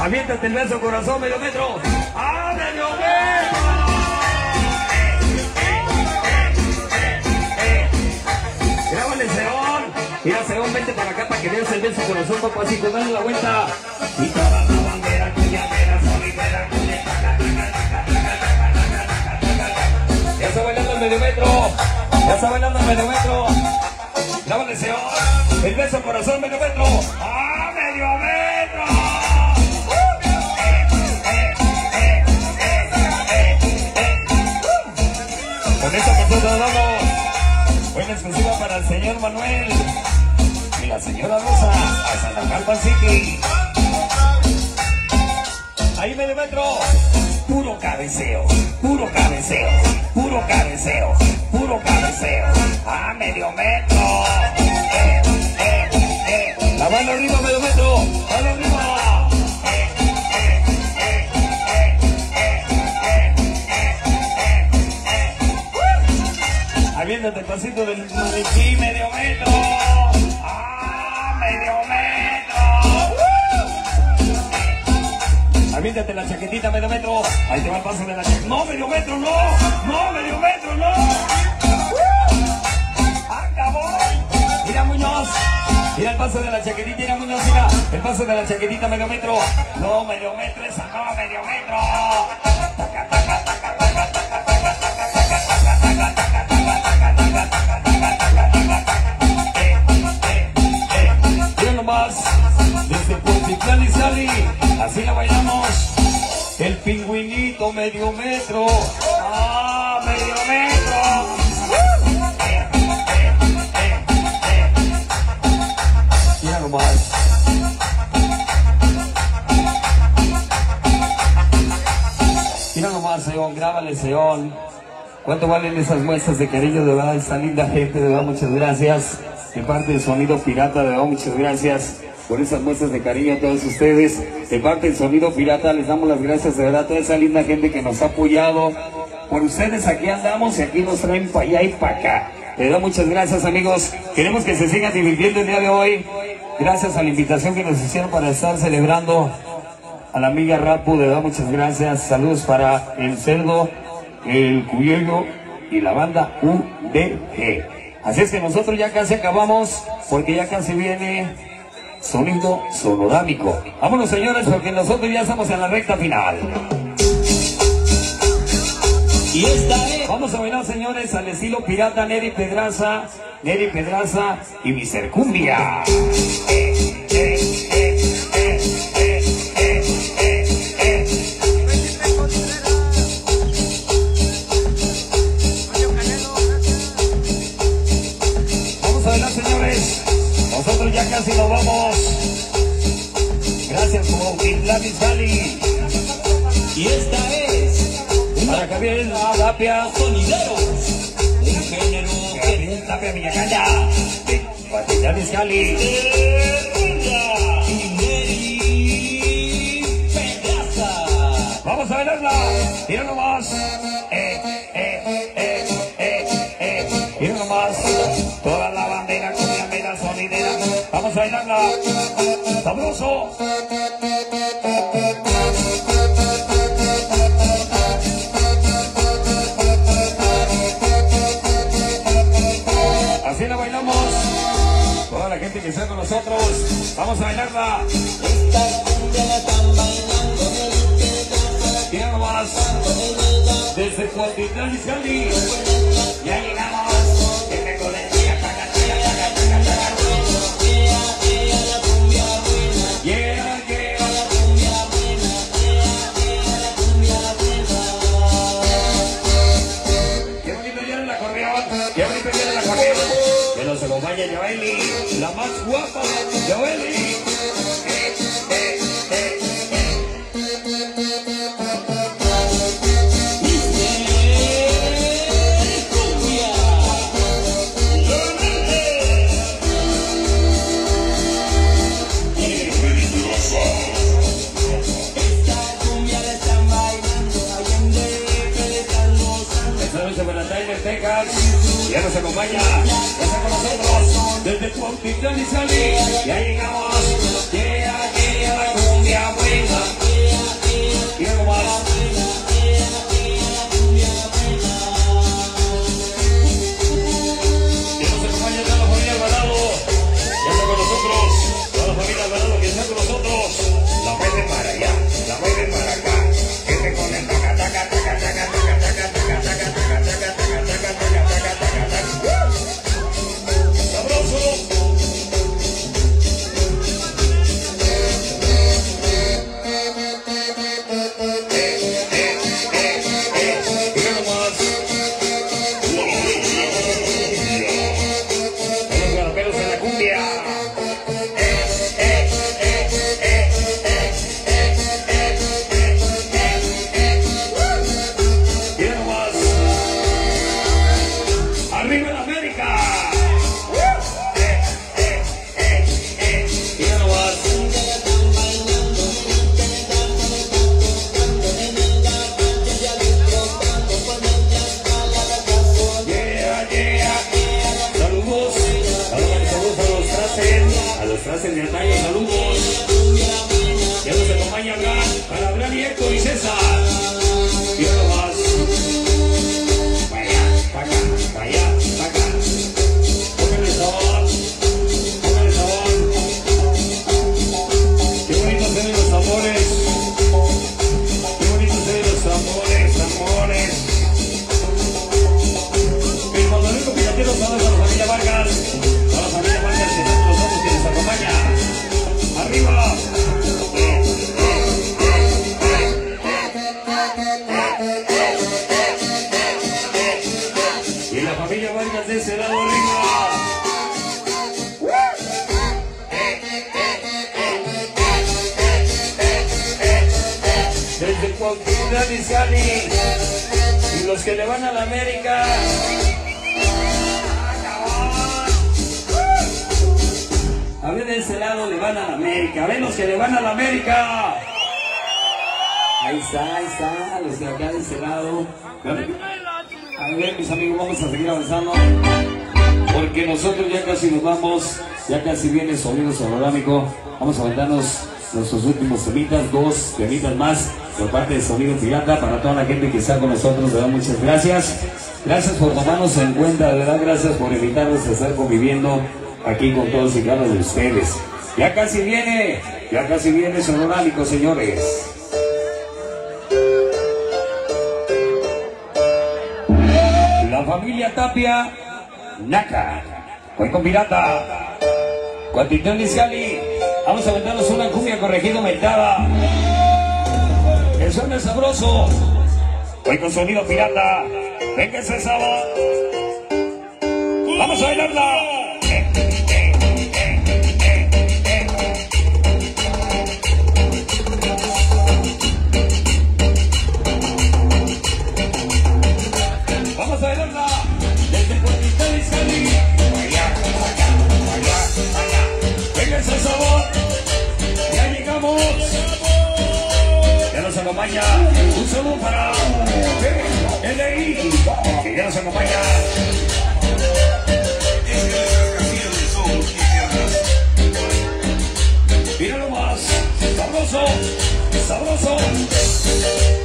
Aviéntate el beso, corazón, medio metro. ¡Ah, medio metro! Seón. Mira, Seón, vente para acá para que veas el beso, corazón, papacito. Dale la vuelta. Y toda la bandera tuya, vera, solidera. Ya está bailando el medio metro. Ya está bailando el medio metro. Grábale, Seón. El beso, corazón, medio metro. ¡Ah, medio metro! Con esta canción nos vamos. Buena exclusiva para el señor Manuel y la señora Rosa a Santa Carpa City. Ahí medio metro. Puro cabeceo, puro cabeceo, puro cabeceo, puro cabeceo a medio metro. La mano arriba, medio metro. Mano el pasito del maniquí, medio metro. Ah, medio metro. Aviéntate la chaquetita medio metro. Ahí te va el paso de la chaqueta. No, medio metro, no. No, medio metro, no. Chaquetita, Muñoz, mira. El paso de la chaquetita, medio metro. No, medio metro, esa no, medio metro. Taca, taca, taca, taca, taca, y Sali, así la bailamos. El pingüinito medio metro. Nomás. Mira nomás, Seón, grábale, Seón. ¿Cuánto valen esas muestras de cariño? De verdad, esta linda gente, de verdad, muchas gracias. De parte del Sonido Pirata, de verdad, muchas gracias por esas muestras de cariño a todos ustedes. De parte del Sonido Pirata, les damos las gracias, de verdad, a toda esa linda gente que nos ha apoyado. Por ustedes aquí andamos y aquí nos traen para allá y para acá. De verdad, muchas gracias, amigos. Queremos que se sigan divirtiendo el día de hoy. Gracias a la invitación que nos hicieron para estar celebrando a la amiga Rapu, de verdad muchas gracias. Saludos para el cerdo, el cuyello y la banda UDG. Así es que nosotros ya casi acabamos, porque ya casi viene sonido sonorámico. Vámonos señores, porque nosotros ya estamos en la recta final. Y esta es. Vamos a bailar, señores, al estilo pirata Neri Pedraza, Nelly Pedraza y Mr. Cumbia. Vamos adelante, señores. Nosotros ya casi nos vamos. Gracias por Gladys Valley. Y esta es... Para Javier Adapia. Sonidero. Vamos a bailarla. Mira nomás. Eh, eh, eh, eh, eh. Mira nomás. Toda la bandera sonidera. Vamos a bailarla. Sabroso. nosotros. Vamos a bailarla. Esta más. Desde Cuautitlán y Ya llegamos. Esta noche para Texas. Ya nos acompaña. Está con nosotros. Cuautitlán y Sali. Ya llegamos. Yeah, yeah, la cumbia buena. Mira nomás. Y la familia Vargas de ese lado arriba. Desde Cuautitlán y Cali. Y los que le van a la América. A ver, de ese lado le van a la América. A ver, los que le van a la América. Ahí está, ahí está, los de acá de ese lado. A ver, mis amigos, vamos a seguir avanzando. Porque nosotros ya casi nos vamos. Ya casi viene sonido sonorámico. Vamos a aventarnos nuestros últimos temitas, dos temitas más por parte de Sonido Pirata para toda la gente que está con nosotros. De muchas gracias. Gracias por tomarnos en cuenta, de verdad, gracias por invitarnos a estar conviviendo aquí con todos y cada uno de ustedes. Ya casi viene, ya casi viene sonorámico, señores. Familia Tapia, Naca, con Pirata, Cuantitón y Scali, vamos a aventarnos una cumbia corregido aumentada. El suena sabroso, hoy con sonido pirata, venga ese sábado, vamos a bailarla. Míralo más, sabroso, sabroso.